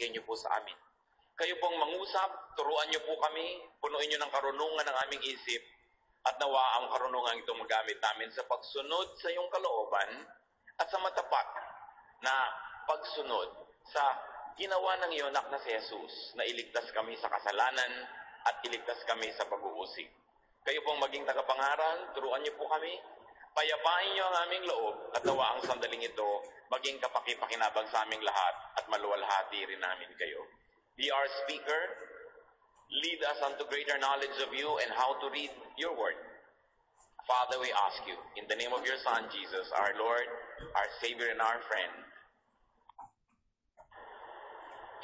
ibigay niyo po sa amin. Kayo pong mangusap, turuan niyo po kami, punuin niyo ng karunungan ng aming isip, at nawa ang karunungan ito magamit namin sa pagsunod sa iyong kalooban at sa matapat na pagsunod sa ginawa ng iyong anak na si Jesus na iligtas kami sa kasalanan at iligtas kami sa pag-uusig. Kayo pong maging tagapangaral, turuan niyo po kami, payapain niyo ang aming loob at nawa ang sandaling ito maging kapakipakinabang sa aming lahat at maluwalhati rin namin kayo. Be our speaker, lead us unto greater knowledge of you and how to read your word. Father, we ask you, in the name of your Son, Jesus, our Lord, our Savior, and our friend.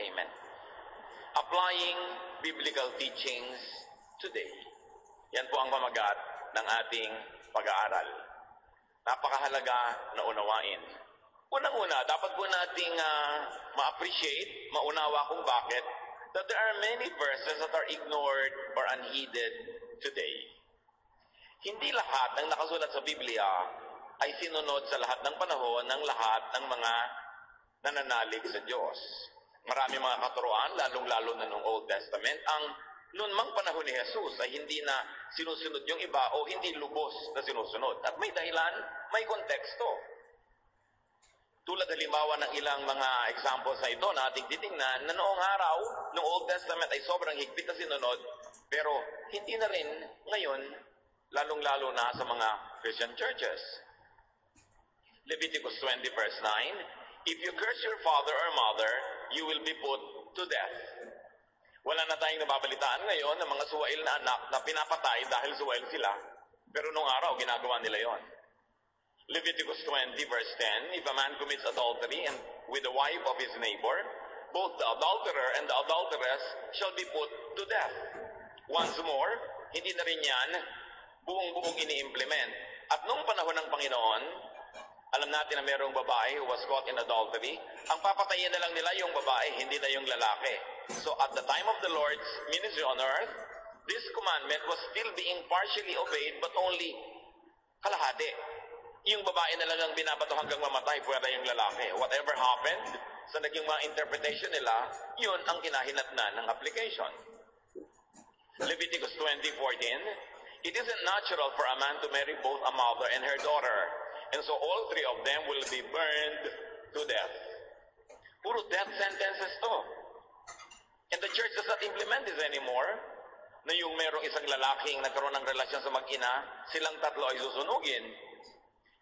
Amen. Applying biblical teachings today. Yan po ang pamagat ng ating pag-aaral. Napakahalaga na unawain. Unang-una, dapat po nating uh, ma-appreciate, maunawa kung bakit that there are many verses that are ignored or unheeded today. Hindi lahat ng nakasulat sa Biblia ay sinunod sa lahat ng panahon ng lahat ng mga nananalig sa Diyos. Marami mga katuroan, lalong-lalo na nung Old Testament, ang noon mang panahon ni Jesus ay hindi na sinusunod yung iba o hindi lubos na sinusunod. At may dahilan, may konteksto. Tulad halimbawa ng ilang mga examples na ito na ating titingnan na noong araw, noong Old Testament ay sobrang higpit na sinunod, pero hindi na rin ngayon, lalong-lalo na sa mga Christian churches. Leviticus 20 verse 9, If you curse your father or mother, you will be put to death. Wala na tayong nababalitaan ngayon ng mga suwail na anak na pinapatay dahil suwail sila. Pero nung araw, ginagawa nila yon. Leviticus 20 verse 10, If a man commits adultery and with the wife of his neighbor, both the adulterer and the adulteress shall be put to death. Once more, hindi na rin yan buong-buong ini-implement. At nung panahon ng Panginoon, alam natin na mayroong babae who was caught in adultery, ang papatayin na lang nila yung babae, hindi na yung lalaki. So at the time of the Lord's ministry on earth, this commandment was still being partially obeyed but only kalahati. Yung babae na lang ang binabato hanggang mamatay, pwera yung lalaki. Whatever happened sa naging mga interpretation nila, yun ang kinahinatnan ng application. Leviticus 20:14, It isn't natural for a man to marry both a mother and her daughter, and so all three of them will be burned to death. Puro death sentences to. And the church does not implement this anymore, na yung merong isang lalaking nagkaroon ng relasyon sa mag-ina, silang tatlo ay susunugin.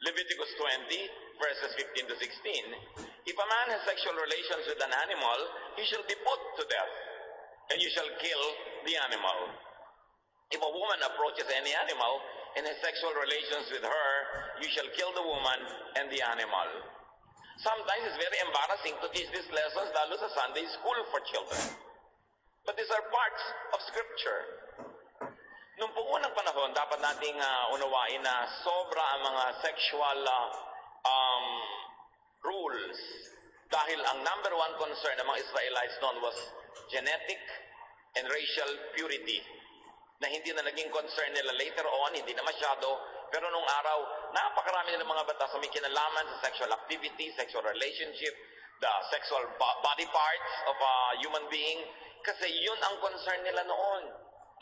Leviticus 20, verses 15 to 16. If a man has sexual relations with an animal, he shall be put to death, and you shall kill the animal. If a woman approaches any animal and his sexual relations with her, you shall kill the woman and the animal. Sometimes it's very embarrassing to teach these lessons, lalo sa Sunday school for children. But these are parts of Scripture. Nung unang panahon, dapat nating uh, unawain na sobra ang mga sexual uh, um, rules dahil ang number one concern ng mga Israelites noon was genetic and racial purity na hindi na naging concern nila later on, hindi na masyado, pero nung araw, napakarami ng mga batas na may kinalaman sa sexual activity, sexual relationship, the sexual body parts of a human being, kasi yun ang concern nila noon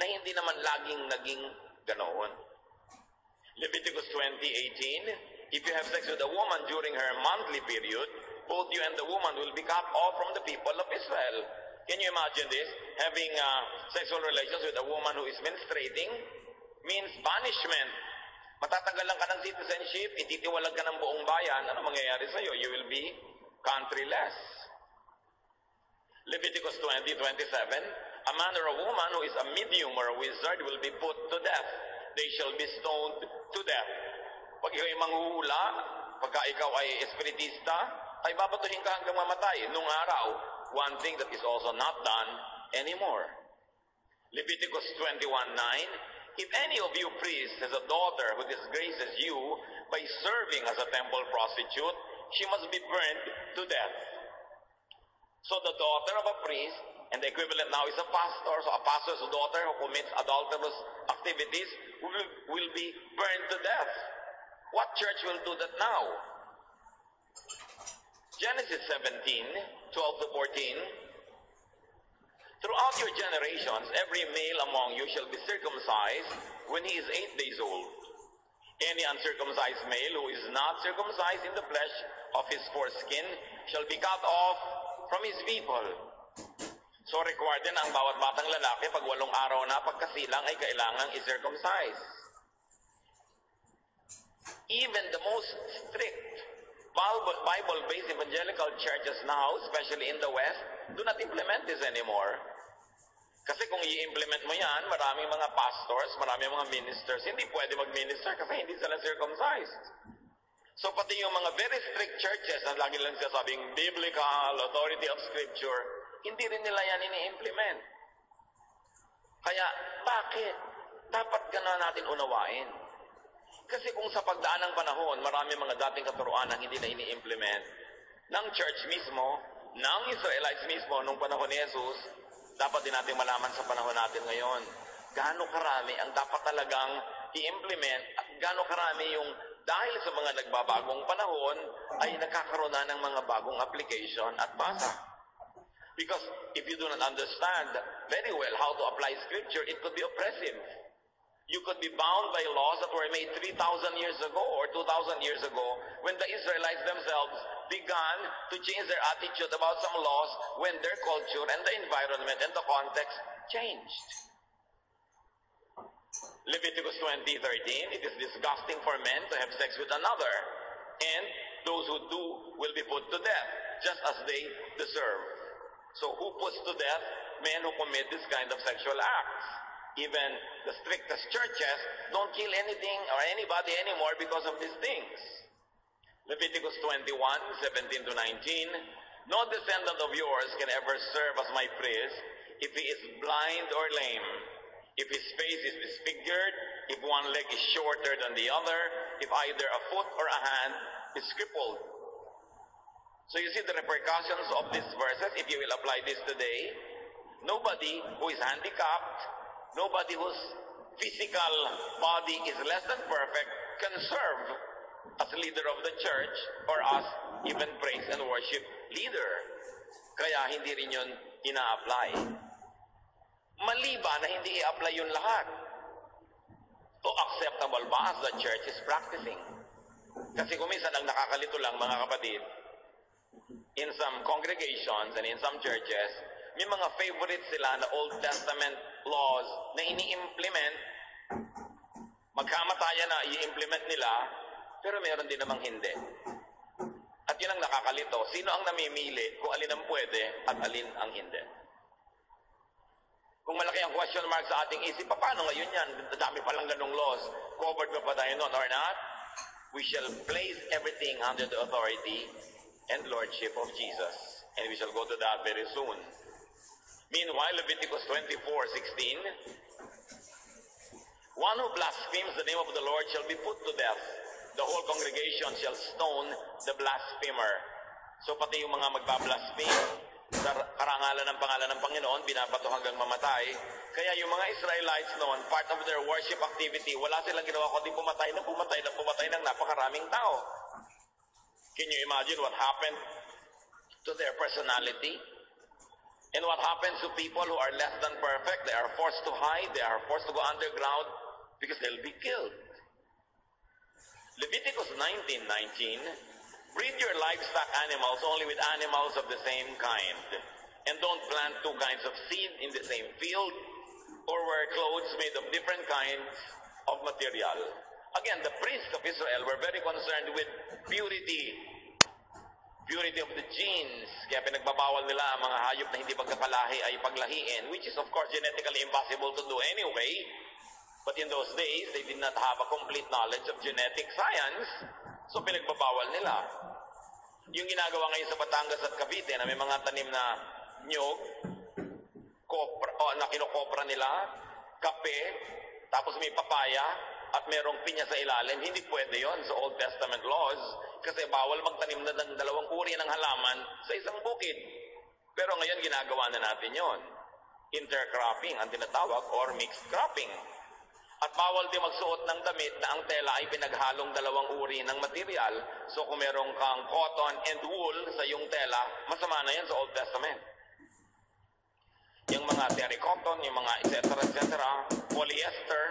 na hindi naman laging naging ganoon. Leviticus 20:18, If you have sex with a woman during her monthly period, both you and the woman will be cut off from the people of Israel. Can you imagine this? Having uh, sexual relations with a woman who is menstruating means banishment. Matatanggalan ka ng citizenship, ititiwalag ka ng buong bayan, ano mangyayari sa iyo? You will be countryless. Leviticus 20:27, a man or a woman who is a medium or a wizard will be put to death. They shall be stoned to death. Pag ikaw ay manghuhula, pagka ikaw ay espiritista, ay babatuhin ka hanggang mamatay. Nung araw, one thing that is also not done anymore. Leviticus 21:9, If any of you priests has a daughter who disgraces you by serving as a temple prostitute, she must be burned to death. So the daughter of a priest, and the equivalent now is a pastor, so a pastor's daughter who commits adulterous activities will, will be burned to death. What church will do that now? Genesis 17, 12 to 14, Throughout your generations, every male among you shall be circumcised when he is eight days old. Any uncircumcised male who is not circumcised in the flesh of his foreskin shall be cut off from his people. So required din ang bawat batang lalaki pag walong araw na pagkasilang ay kailangang i-circumcise. Even the most strict Bible-based evangelical churches now, especially in the West, do not implement this anymore. Kasi kung i-implement mo yan, maraming mga pastors, maraming mga ministers, hindi pwede mag-minister kasi hindi sila circumcised. So pati yung mga very strict churches na lagi lang sinasabing biblical, authority of scripture, hindi rin nila yan ini-implement. Kaya, bakit? Dapat gano'n natin unawain. Kasi kung sa pagdaan ng panahon, marami mga dating katuruan ang hindi na ini-implement ng church mismo, ng Israelites mismo nung panahon ni Jesus, dapat din natin malaman sa panahon natin ngayon, gaano karami ang dapat talagang i-implement at gaano karami yung dahil sa mga nagbabagong panahon ay nagkakaroon na ng mga bagong application at basa. Because if you do not understand very well how to apply scripture, it could be oppressive. You could be bound by laws that were made 3,000 years ago or 2,000 years ago when the Israelites themselves began to change their attitude about some laws when their culture and the environment and the context changed. Leviticus 20:13, it is disgusting for men to have sex with another, and those who do will be put to death, just as they deserve. So who puts to death men who commit this kind of sexual acts? Even the strictest churches don't kill anything or anybody anymore because of these things. Leviticus 21, 17 to 19. No descendant of yours can ever serve as my priest if he is blind or lame, if his face is disfigured, if one leg is shorter than the other, if either a foot or a hand is crippled. So you see the repercussions of these verses if you will apply this today. Nobody who is handicapped, nobody whose physical body is less than perfect can serve as leader of the church or as even praise and worship leader. Kaya hindi rin yun ina-apply. Mali ba na hindi i-apply yun lahat? O acceptable ba as the church is practicing? Kasi kung minsan ang nakakalito lang mga kapatid, in some congregations and in some churches, may mga favorite sila na Old Testament laws na ini-implement. Magkamatayan na i-implement nila, pero meron din namang hindi. At yun ang nakakalito. Sino ang namimili kung alin ang pwede at alin ang hindi? Kung malaki ang question mark sa ating isip, paano ngayon yan? Dami palang ganong laws. Covered ba pa tayo nun or not? We shall place everything under the authority and lordship of Jesus. And we shall go to that very soon. Meanwhile, Leviticus 24, 16, One who blasphemes the name of the Lord shall be put to death. The whole congregation shall stone the blasphemer. So pati yung mga magbablaspheme sa karangalan ng pangalan ng Panginoon, binabato hanggang mamatay. Kaya yung mga Israelites noon, part of their worship activity, wala silang ginawa kundi pumatay na pumatay na pumatay ng napakaraming tao. Can you imagine what happened to their personality? And what happens to people who are less than perfect? They are forced to hide, they are forced to go underground because they'll be killed. Leviticus 19:19 Breed your livestock animals only with animals of the same kind, and don't plant two kinds of seed in the same field, or wear clothes made of different kinds of material. Again, the priests of Israel were very concerned with purity, purity of the genes. Kaya pinagbabawal nila ang mga hayop na hindi pagkakalahi ay paglahiin, which is of course genetically impossible to do anyway. But in those days, they did not have a complete knowledge of genetic science, so pinagbabawal nila. Yung ginagawa ngayon sa Batangas at Cavite na may mga tanim na nyog, kopra, o na kinokopra nila, kape, tapos may papaya, at merong pinya sa ilalim, hindi pwede yon sa Old Testament laws kasi bawal magtanim na ng dalawang uri ng halaman sa isang bukid. Pero ngayon ginagawa na natin yon. Intercropping ang tinatawag or mixed cropping. At bawal din magsuot ng damit na ang tela ay pinaghalong dalawang uri ng material. So kung merong kang cotton and wool sa iyong tela, masama na yan sa Old Testament. Yung mga mga terrycotton, yung mga etc. etc. polyester,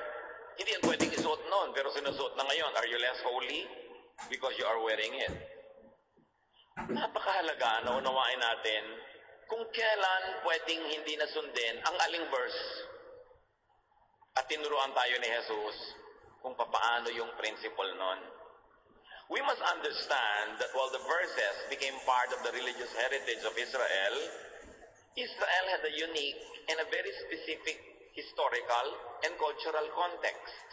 hindi yan pwedeng isuot noon, pero sinusuot na ngayon. Are you less holy? Because you are wearing it. Napakahalaga na unawain natin kung kailan pwedeng hindi nasundin ang aling verse. At tinuruan tayo ni Jesus kung papaano yung principle nun. We must understand that while the verses became part of the religious heritage of Israel, Israel had a unique and a very specific historical and cultural context.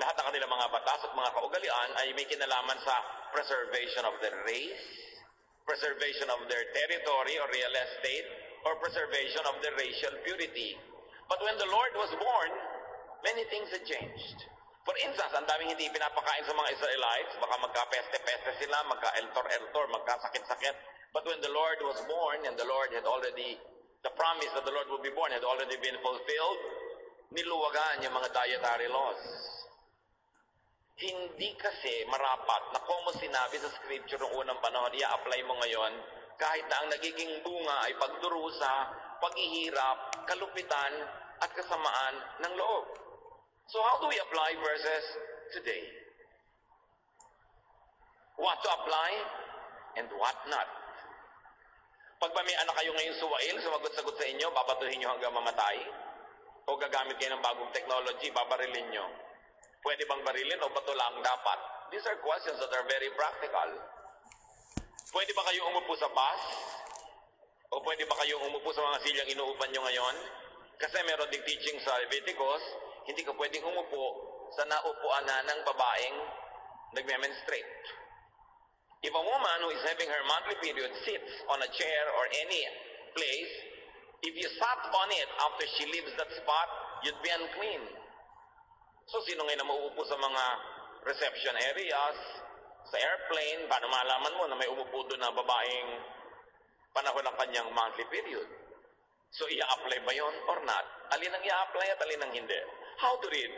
Lahat ng kanilang mga batas at mga kaugalian ay may kinalaman sa preservation of their race, preservation of their territory or real estate, or preservation of their racial purity. But when the Lord was born, many things had changed. For instance, ang daming hindi pinapakain sa mga Israelites, baka magka-peste-peste sila, magka-eltor-eltor, magkasakit-sakit. But when the Lord was born and the Lord had already, the promise that the Lord would be born had already been fulfilled, niluwagan yung mga dietary laws. Hindi kasi marapat na kung sinabi sa scripture ng unang panahon, i-apply mo ngayon, kahit na ang nagiging bunga ay pagdurusa, paghihirap, kalupitan, at kasamaan ng loob. So how do we apply verses today? What to apply and what not? Pag ba may anak kayo ngayon suwail, sumagot-sagot sa inyo, babatuhin nyo hanggang mamatay? O gagamit kayo ng bagong technology, babarilin nyo? Pwede bang barilin o bato lang dapat? These are questions that are very practical. Pwede ba kayo umupo sa bus? O pwede ba kayo umupo sa mga silyang inuupan nyo ngayon? Kasi meron ding teaching sa Leviticus, hindi ka pwedeng umupo sa naupuan na ng babaeng nagme-menstruate. If a woman who is having her monthly period sits on a chair or any place, if you sat on it after she leaves that spot, you'd be unclean. So, sino ngayon na mauupo sa mga reception areas, sa airplane, paano malaman mo na may umupo doon na babaeng panahon ng kanyang monthly period? So, i-apply ba yon or not? Alin ang i-apply at alin ang hindi? How to read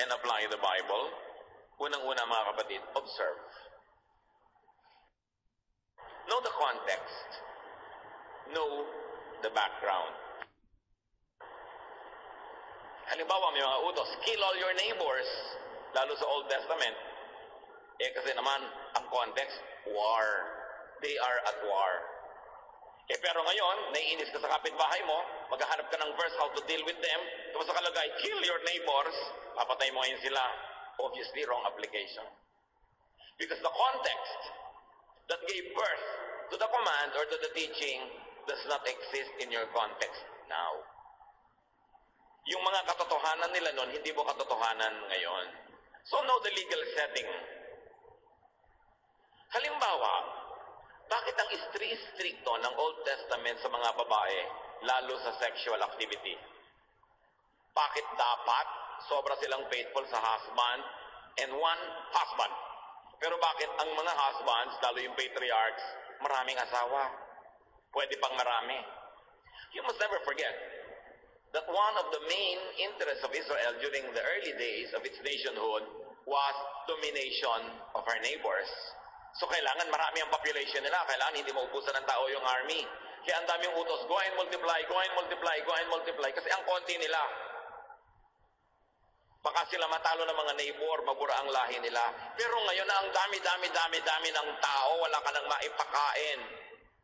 and apply the Bible? Unang-una mga kapatid, observe. Know the context. Know the background. Halimbawa, may mga utos, kill all your neighbors, lalo sa Old Testament. Eh kasi naman, ang context, war. They are at war. Eh pero ngayon, naiinis ka sa kapitbahay mo, maghahanap ka ng verse how to deal with them, tapos nakalagay, kill your neighbors, papatay mo ngayon sila. Obviously, wrong application. Because the context that gave birth to the command or to the teaching does not exist in your context now. Yung mga katotohanan nila noon, hindi mo katotohanan ngayon. So know the legal setting. Halimbawa, bakit ang istri-stricto ng Old Testament sa mga babae, lalo sa sexual activity? Bakit dapat sobra silang faithful sa husband and one husband? Pero bakit ang mga husbands, lalo yung patriarchs, maraming asawa? Pwede pang marami. You must never forget that one of the main interests of Israel during the early days of its nationhood was domination of our neighbors. So kailangan marami ang population nila, kailangan hindi maubusan ng tao yung army. Kaya ang daming utos, go and multiply, go and multiply, go and multiply, kasi ang konti nila. Baka sila matalo ng mga neighbor, mabura ang lahi nila. Pero ngayon na ang dami, dami, dami, dami ng tao, wala ka nang maipakain.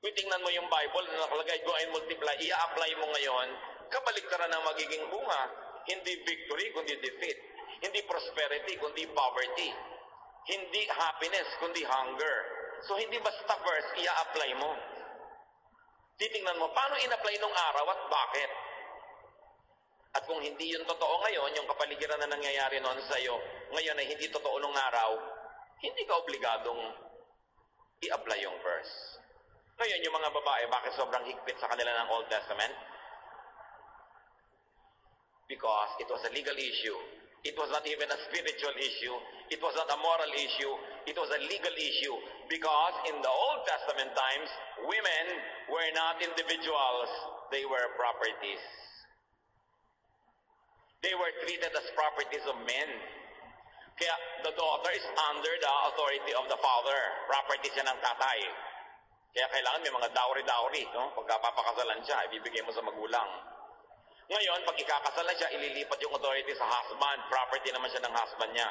Kung mo yung Bible na nakalagay, go and multiply, i-apply mo ngayon, kabaliktaran ang magiging bunga. Hindi victory, kundi defeat. Hindi prosperity, kundi poverty. Hindi happiness, kundi hunger. So hindi basta verse, i-apply mo. Titingnan mo, paano in-apply nung araw at bakit? At kung hindi yun totoo ngayon, yung kapaligiran na nangyayari noon sa iyo, ngayon ay hindi totoo nung araw, hindi ka obligadong i-apply yung verse. Ngayon, yung mga babae, bakit sobrang higpit sa kanila ng Old Testament? Because it was a legal issue. It was not even a spiritual issue. It was not a moral issue. It was a legal issue. Because in the Old Testament times, women were not individuals. They were properties. They were treated as properties of men. Kaya the daughter is under the authority of the father. Property siya ng tatay. Kaya kailangan may mga dowry-dowry. No? Pagka papakasalan siya, ibibigay mo sa magulang. Ngayon, pag ikakasal na siya, ililipat yung authority sa husband. Property naman siya ng husband niya.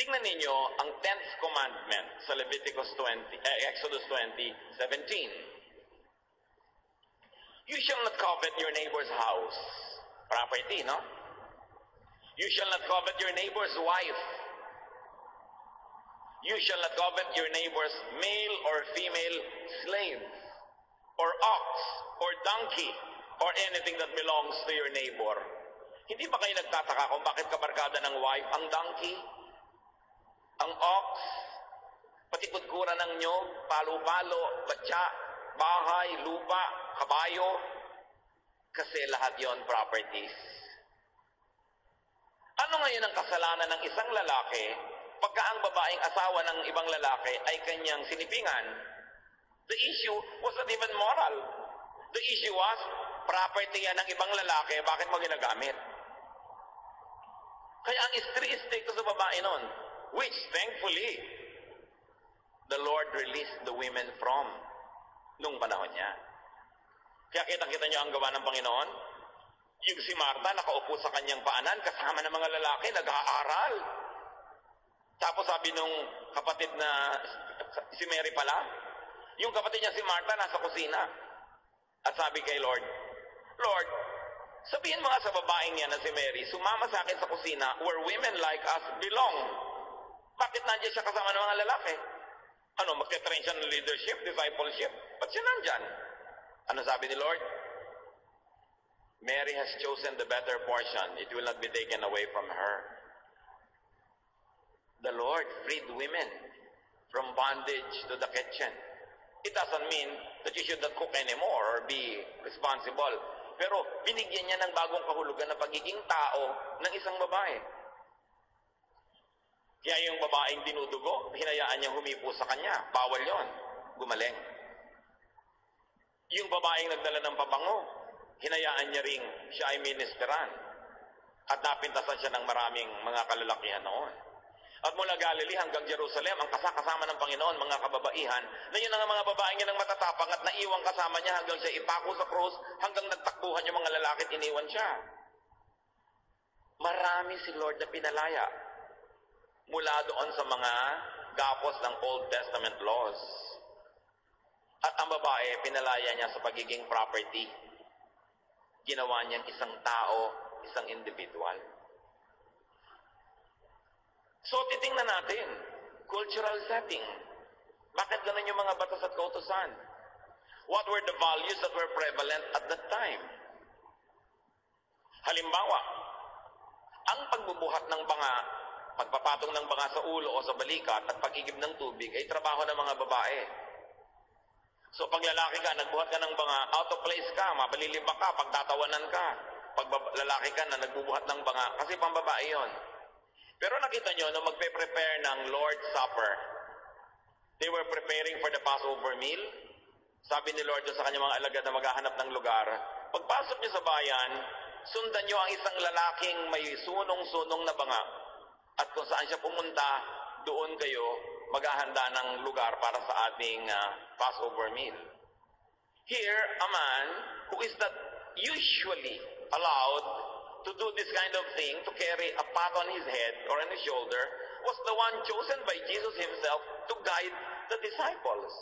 Tingnan ninyo ang 10th commandment sa Leviticus 20, eh, Exodus 20, 17. You shall not covet your neighbor's house. Property, no? You shall not covet your neighbor's wife. You shall not covet your neighbor's male or female slave, or ox, or donkey, or anything that belongs to your neighbor. Hindi ba kayo nagtataka kung bakit kabarkada ng wife ang donkey, ang ox, pati kudkura ng nyog, palo-palo, batya, bahay, lupa, kabayo, kasi lahat yon properties. Ano ngayon ang kasalanan ng isang lalaki pagka ang babaeng asawa ng ibang lalaki ay kanyang sinipingan? The issue was not even moral. The issue was, property yan ng ibang lalaki, bakit mo ginagamit? Kaya ang istri-istay ko sa babae nun, which thankfully, the Lord released the women from nung panahon niya. Kaya kita-kita niyo ang gawa ng Panginoon? Yung si Martha nakaupo sa kanyang paanan kasama ng mga lalaki, nag-aaral. Tapos sabi nung kapatid na si Mary pala, yung kapatid niya si Martha nasa kusina. At sabi kay Lord, Lord, sabihin mo nga sa babaeng niya na si Mary, sumama sa akin sa kusina where women like us belong. Bakit nandiyan siya kasama ng mga lalaki? Ano, magte-train siya ng leadership, discipleship? Ba't siya nandyan? Ano sabi ni Lord? Mary has chosen the better portion. It will not be taken away from her. The Lord freed women from bondage to the kitchen. It doesn't mean that you should not cook anymore or be responsible. Pero binigyan niya ng bagong kahulugan na pagiging tao ng isang babae. Kaya yung babaeng dinudugo, hinayaan niya humipo sa kanya. Bawal yon. Gumaling. Yung babaeng nagdala ng pabango, hinayaan niya ring siya ay ministeran. At napintasan siya ng maraming mga kalalakihan noon. At mula Galilee hanggang Jerusalem, ang kasakasama ng Panginoon, mga kababaihan, na yun ang mga babaeng yan ang matatapang at naiwang kasama niya hanggang siya ipako sa krus, hanggang nagtakbuhan yung mga lalaki at iniwan siya. Marami si Lord na pinalaya mula doon sa mga gapos ng Old Testament laws. At ang babae, pinalaya niya sa pagiging property. Ginawa niyang isang tao, isang individual. So, titingnan natin. Cultural setting. Bakit ganun yung mga batas at kautosan? What were the values that were prevalent at that time? Halimbawa, ang pagbubuhat ng banga, pagpapatong ng banga sa ulo o sa balikat at pagigib ng tubig ay trabaho ng mga babae. So pag lalaki ka, nagbuhat ka ng banga, out of place ka, mabalilibak ka, pagtatawanan ka. Pag lalaki ka na nagbubuhat ng banga, kasi pambabae yon. Pero nakita nyo, nung magpe-prepare ng Lord's Supper, they were preparing for the Passover meal. Sabi ni Lord sa kanyang mga alagad na maghahanap ng lugar, pagpasok niyo sa bayan, sundan niyo ang isang lalaking may sunong-sunong na banga. At kung saan siya pumunta, doon kayo maghahanda ng lugar para sa ating uh, Passover meal. Here, a man who is not usually allowed to do this kind of thing, to carry a pot on his head or on his shoulder, was the one chosen by Jesus himself to guide the disciples.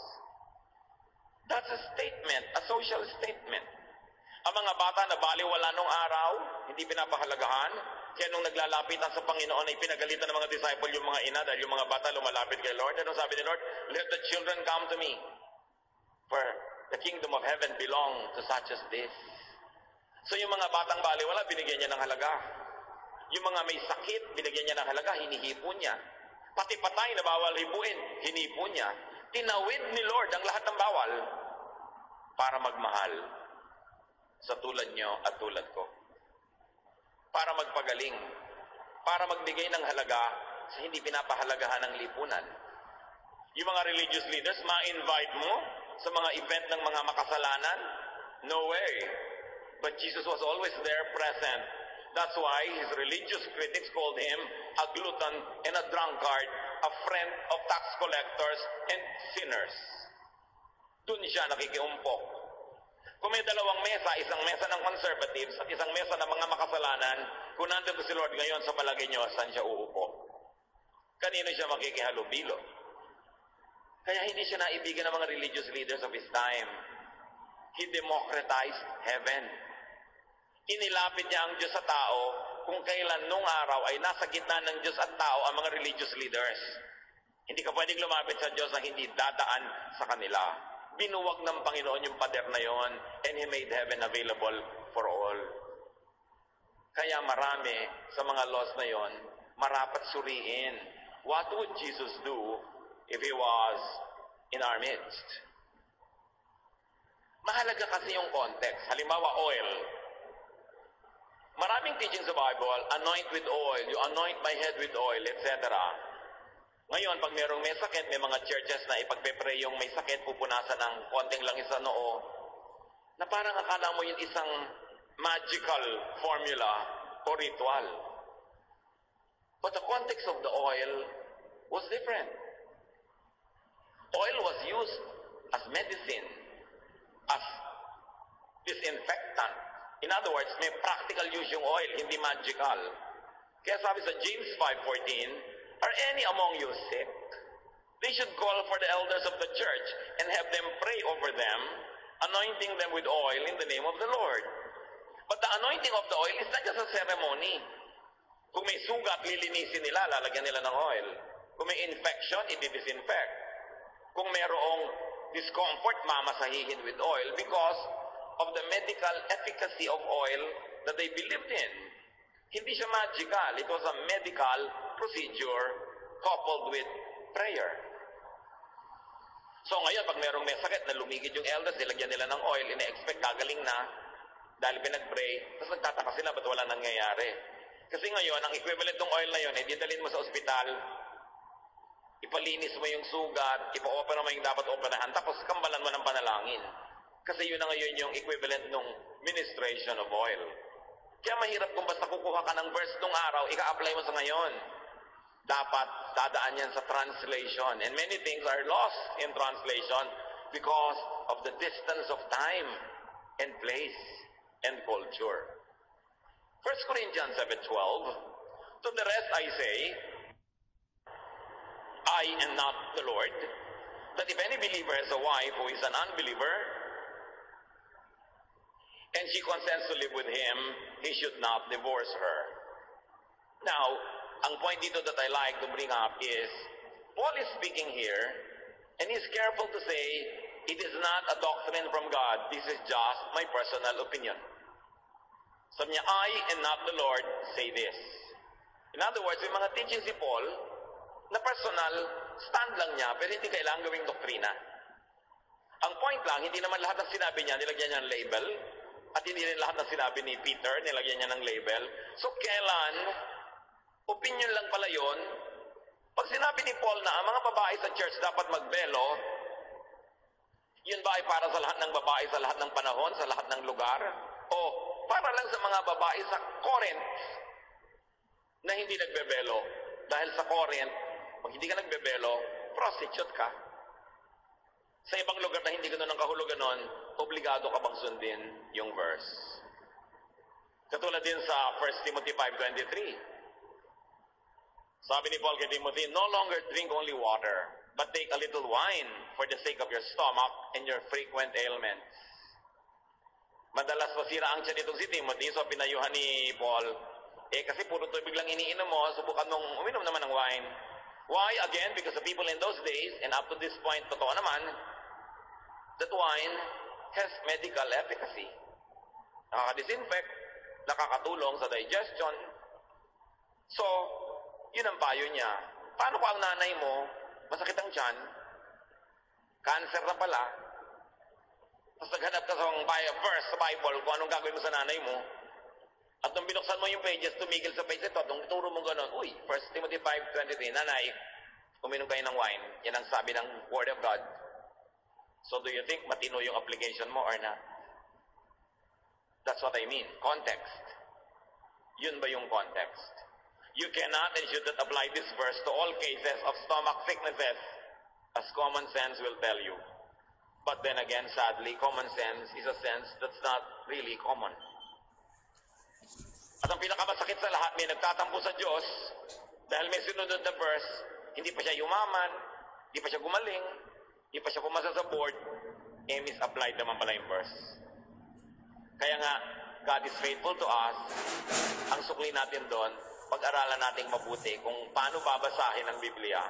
That's a statement, a social statement. Ang mga bata na baliwala nung araw, hindi pinapahalagahan, kaya nung naglalapitan sa Panginoon ay pinagalitan ng mga disciple yung mga ina dahil yung mga bata lumalapit kay Lord. Ano sabi ni Lord? Let the children come to me. For the kingdom of heaven belong to such as this. So yung mga batang baliwala, binigyan niya ng halaga. Yung mga may sakit, binigyan niya ng halaga, hinihipo niya. Pati patay na bawal hibuin, hinipo niya. Tinawid ni Lord ang lahat ng bawal para magmahal sa tulad niyo at tulad ko. Para magpagaling. Para magbigay ng halaga sa hindi pinapahalagahan ng lipunan. Yung mga religious leaders, ma-invite mo sa mga event ng mga makasalanan? No way. But Jesus was always there present. That's why his religious critics called him a glutton and a drunkard, a friend of tax collectors and sinners. Doon siya nakikiumpok. Kung may dalawang mesa, isang mesa ng conservatives at isang mesa ng mga makasalanan, kung nandito si Lord ngayon sa palagay niyo, saan siya uupo? Kanino siya makikihalubilo? Kaya hindi siya naibigan ng mga religious leaders of his time. He democratized heaven. Inilapit niya ang Diyos sa tao kung kailan nung araw ay nasa gitna ng Diyos at tao ang mga religious leaders. Hindi ka pwedeng lumapit sa Diyos na hindi dadaan sa kanila. Binuwag ng Panginoon yung pader na yon and He made heaven available for all. Kaya marami sa mga laws na yon, marapat suriin. What would Jesus do if He was in our midst? Mahalaga kasi yung context. Halimbawa, oil. Maraming teaching sa Bible, anoint with oil, you anoint my head with oil, etc. Ngayon, pag merong may sakit, may mga churches na ipagpe-pray yung may sakit, pupunasan ng konting langis sa noo, na parang akala mo yung isang magical formula o ritual. But the context of the oil was different. Oil was used as medicine, as disinfectant. In other words, may practical use yung oil, hindi magical. Kaya sabi sa James 5.14, Are any among you sick? They should call for the elders of the church and have them pray over them, anointing them with oil in the name of the Lord. But the anointing of the oil is not just a ceremony. Kung may sugat, lilinisin nila, lalagyan nila ng oil. Kung may infection, i-disinfect. Kung mayroong discomfort, mamasahihin with oil because of the medical efficacy of oil that they believed in. Hindi siya magical. It was a medical procedure coupled with prayer. So ngayon, pag merong may sakit na lumigid yung elders, nilagyan nila ng oil, ina-expect gagaling na dahil pinag-pray, tapos nagtataka sila ba't wala nangyayari. Kasi ngayon, ang equivalent ng oil na yun, eh, dalhin mo sa ospital, ipalinis mo yung sugat, ipa-opera mo yung dapat operahan, tapos kambalan mo ng panalangin. Kasi yun na ngayon yung equivalent ng ministration of oil. Kaya mahirap kung basta kukuha ka ng verse nung araw, ika-apply mo sa ngayon. Dapat dadaan yan sa translation. And many things are lost in translation because of the distance of time and place and culture. 1 Corinthians 7.12 To the rest I say, I am not the Lord, that if any believer has a wife who is an unbeliever, and she consents to live with him, he should not divorce her. Now, ang point dito that I like to bring up is, Paul is speaking here, and he's careful to say, it is not a doctrine from God, this is just my personal opinion. Sabi niya, I and not the Lord say this. In other words, yung mga teaching si Paul, na personal, stand lang niya, pero hindi kailangan gawing doktrina. Ang point lang, hindi naman lahat ng sinabi niya, nilagyan niya ng label, at hindi rin lahat ng sinabi ni Peter, nilagyan niya ng label. So, kailan, opinion lang pala yon. Pag sinabi ni Paul na ang mga babae sa church dapat magbelo, yun ba ay para sa lahat ng babae sa lahat ng panahon, sa lahat ng lugar? O para lang sa mga babae sa Corinth na hindi nagbebelo? Dahil sa Corinth, pag hindi ka nagbebelo, prostitute ka. Sa ibang lugar na hindi ganun ang kahulugan nun, obligado ka bang sundin yung verse. Katulad din sa 1 Timothy 5.23. Sabi ni Paul kay Timothy, No longer drink only water, but take a little wine for the sake of your stomach and your frequent ailments. Madalas masira ang tiyan nitong si Timothy, so pinayuhan ni Paul, eh kasi puro tubig lang iniinom mo, subukan mong uminom naman ng wine. Why? Again, because the people in those days, and up to this point, totoo naman, that wine has medical efficacy. Nakaka-disinfect, nakakatulong sa digestion. So, yun ang payo niya. Paano ko ang nanay mo, masakit ang tiyan, cancer na pala, tapos naghanap ka sa verse sa Bible kung anong gagawin mo sa nanay mo, at nung binuksan mo yung pages, tumigil sa page ito, nung ituro mo gano'n, uy, 1 Timothy 5.23, nanay, uminom kayo ng wine. Yan ang sabi ng Word of God. So do you think matino yung application mo or not? That's what I mean. Context. Yun ba yung context? You cannot and should not apply this verse to all cases of stomach sicknesses, as common sense will tell you. But then again, sadly, common sense is a sense that's not really common. At ang pinakamasakit sa lahat, may nagtatampo sa Diyos dahil may sinunod na verse, hindi pa siya yumaman, hindi pa siya gumaling, hindi pa siya pumasa sa board, eh misapplied naman pala yung verse. Kaya nga, God is faithful to us. Ang sukli natin doon, pag-aralan nating mabuti kung paano babasahin ang Biblia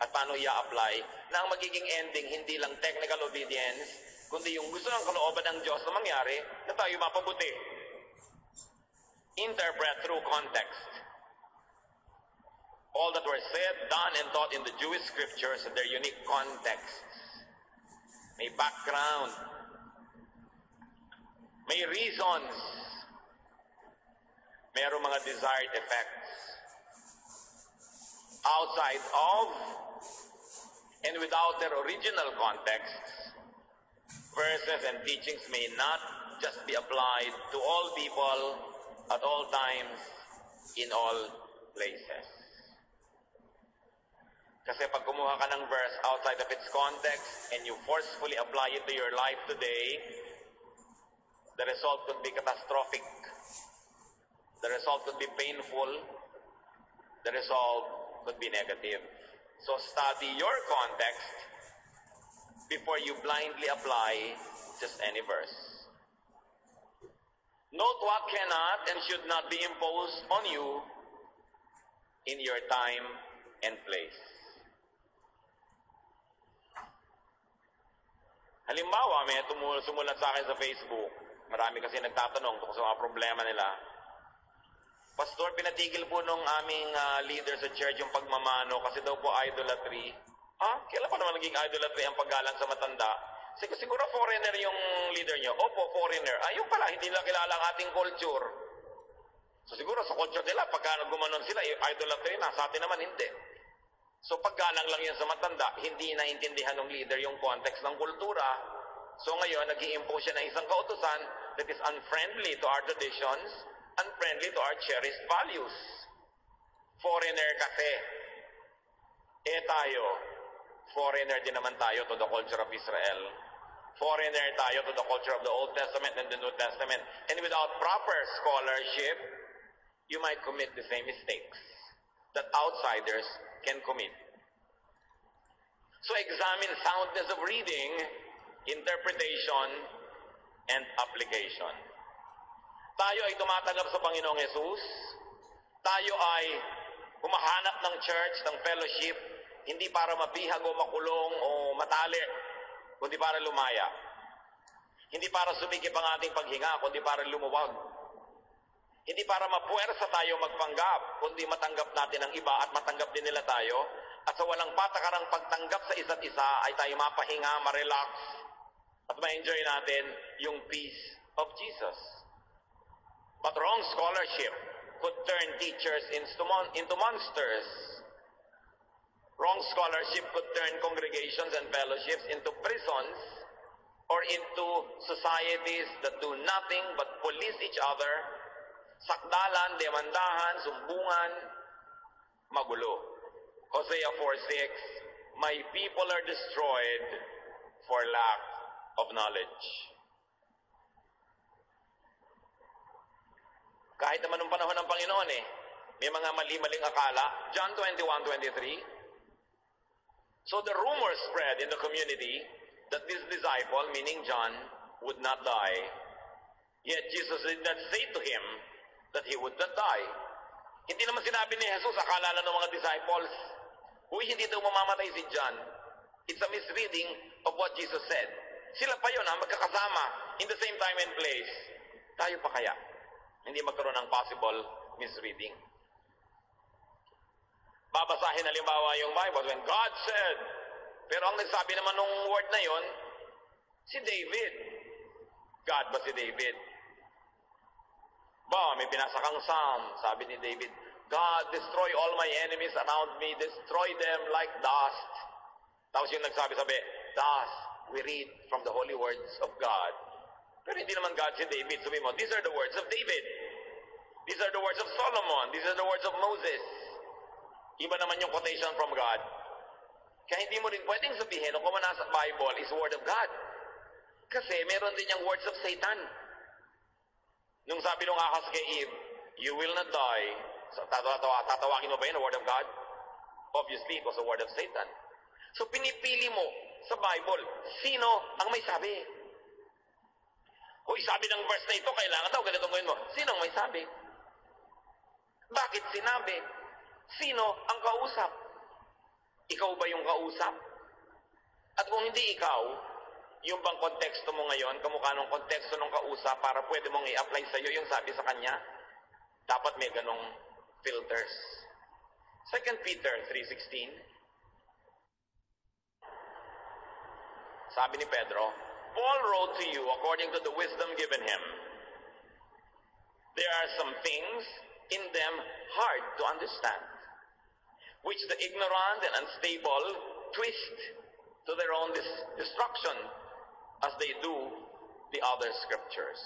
at paano i-apply na ang magiging ending hindi lang technical obedience, kundi yung gusto ng kalooban ng Diyos na mangyari na tayo mapabuti. Interpret through context. All that were said, done, and taught in the Jewish scriptures in their unique contexts. May background. May reasons. Merong mga desired effects. Outside of and without their original contexts, verses and teachings may not just be applied to all people at all times in all places. Kasi pag kumuha ka ng verse outside of its context and you forcefully apply it to your life today, the result could be catastrophic. The result could be painful. The result could be negative. So study your context before you blindly apply just any verse. Note what cannot and should not be imposed on you in your time and place. Halimbawa, may tumul- sumulat sa akin sa Facebook. Marami kasi nagtatanong tungkol sa mga problema nila. Pastor, pinatigil po nung aming ah, leader sa church yung pagmamano kasi daw po idolatry. Ha? Kailan pa naman naging idolatry ang paggalang sa matanda? Sig- siguro foreigner yung leader nyo. Opo, foreigner. Ayun pala, hindi nila kilala ang ating culture. So siguro sa culture nila, pagka gumanon sila, idolatry na. Sa atin naman, hindi. So paggalang lang yun sa matanda, hindi naintindihan ng leader yung context ng kultura. So ngayon, nag impose siya ng isang kautusan that is unfriendly to our traditions, unfriendly to our cherished values. Foreigner kasi. Eh tayo, foreigner din naman tayo to the culture of Israel. Foreigner tayo to the culture of the Old Testament and the New Testament. And without proper scholarship, you might commit the same mistakes that outsiders can commit. So examine soundness of reading, interpretation, and application. Tayo ay tumatanggap sa Panginoong Yesus. Tayo ay humahanap ng church, ng fellowship, hindi para mabihag o makulong o matali, kundi para lumaya. Hindi para sumikip ang ating paghinga, kundi para lumuwag. Hindi para mapuwersa tayo magpanggap, kundi matanggap natin ang iba at matanggap din nila tayo. At sa walang patakarang pagtanggap sa isa't isa ay tayo mapahinga, ma-relax, at ma-enjoy natin yung peace of Jesus. But wrong scholarship could turn teachers into, mon- into monsters. Wrong scholarship could turn congregations and fellowships into prisons or into societies that do nothing but police each other, sakdalan, demandahan, sumbungan, magulo. Hosea 4.6, My people are destroyed for lack of knowledge. Kahit naman nung panahon ng Panginoon eh, may mga mali-maling akala. John 21.23 So the rumor spread in the community that this disciple, meaning John, would not die. Yet Jesus did not say to him that he would not die. Hindi naman sinabi ni Jesus, akala lang ng mga disciples, Uy, hindi daw mamamatay si John. It's a misreading of what Jesus said. Sila pa yun, ha, magkakasama, in the same time and place. Tayo pa kaya? Hindi magkaroon ng possible misreading. Babasahin halimbawa yung Bible when God said, pero ang nagsabi naman ng word na yon, si David. God ba si David? May binasa kang psalm, sabi ni David, God, destroy all my enemies around me, destroy them like dust. Tapos yung nagsabi, sabi, dust, we read from the holy words of God. Pero hindi naman God si David. Sabi mo, these are the words of David. These are the words of Solomon. These are the words of Moses. Iba naman yung quotation from God. Kaya hindi mo rin pwedeng sabihin, kung nasa Bible is Word of God. Kasi meron din yung words of Satan. Nung sabi nung akas kay Eve, you will not die. So, tatawa, tatawagin mo ba yun, the word of God? Obviously, it was the word of Satan. So, pinipili mo sa Bible, sino ang may sabi? Uy, sabi ng verse na ito, kailangan daw, ganito gawin mo. Sino ang may sabi? Bakit sinabi? Sino ang kausap? Ikaw ba yung kausap? At kung hindi ikaw, yung bang konteksto mo ngayon, kamukha ng konteksto ng kausap para pwede mong i-apply sa iyo yung sabi sa kanya, dapat may ganong filters. 2 Peter 3.16 Sabi ni Pedro, Paul wrote to you according to the wisdom given him. There are some things in them hard to understand, which the ignorant and unstable twist to their own destruction as they do the other scriptures.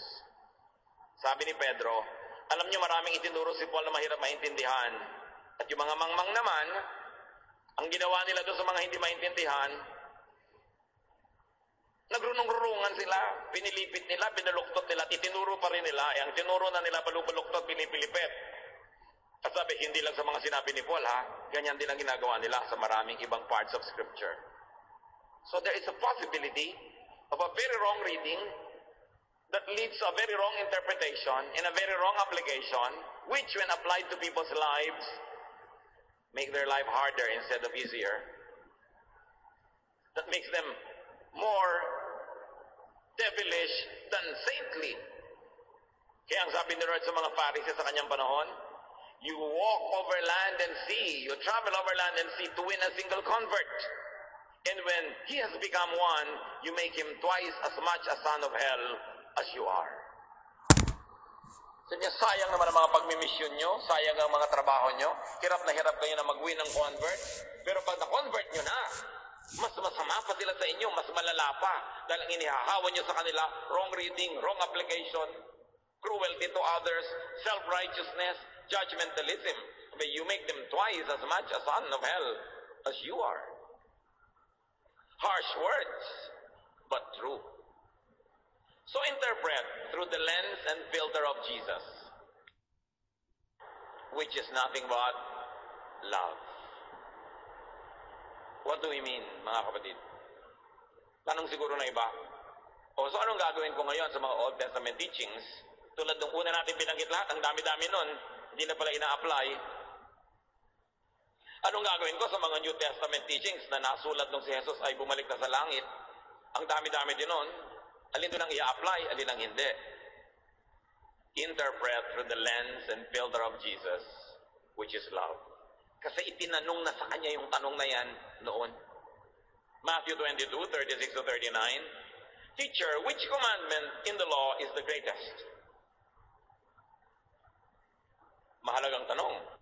Sabi ni Pedro, alam niyo maraming itinuro si Paul na mahirap maintindihan. At yung mga mangmang naman, ang ginawa nila doon sa mga hindi maintindihan, nagrunong-rurungan sila, pinilipit nila, binaluktot nila, titinuro pa rin nila, eh, ang tinuro na nila balupaluktot, pinipilipit. At sabi, hindi lang sa mga sinabi ni Paul, ha? Ganyan din ang ginagawa nila sa maraming ibang parts of Scripture. So there is a possibility of a very wrong reading that leads to a very wrong interpretation and a very wrong application, which when applied to people's lives, make their life harder instead of easier. That makes them more devilish than saintly. Kaya ang sabi ni Lord sa mga Pharisees sa kanyang panahon, You walk over land and sea, you travel over land and sea to win a single convert. And when he has become one, you make him twice as much a son of hell as you are. Niya, sayang naman ang mga pagmimisyon nyo, sayang ang mga trabaho nyo, hirap na hirap kayo na mag-win ng convert, pero pag na-convert nyo na, mas masama pa sila sa inyo, mas malala pa, dahil ang inihahawa nyo sa kanila, wrong reading, wrong application, cruelty to others, self-righteousness, judgmentalism. But you make them twice as much a son of hell as you are. Harsh words, but true. So interpret through the lens and filter of Jesus, which is nothing but love. What do we mean, mga kapatid? Tanong siguro na iba. O so anong gagawin ko ngayon sa mga Old Testament teachings? Tulad ng una natin binanggit lahat, ang dami-dami nun, hindi na pala ina-apply. Anong gagawin ko sa mga New Testament teachings na nasulat nung si Jesus ay bumalik na sa langit? Ang dami-dami din nun. Alin doon ang i-apply, alin ang hindi. Interpret through the lens and filter of Jesus, which is love. Kasi itinanong na sa kanya yung tanong na yan noon. Matthew 22, 36 to 39. Teacher, which commandment in the law is the greatest? Mahalagang tanong.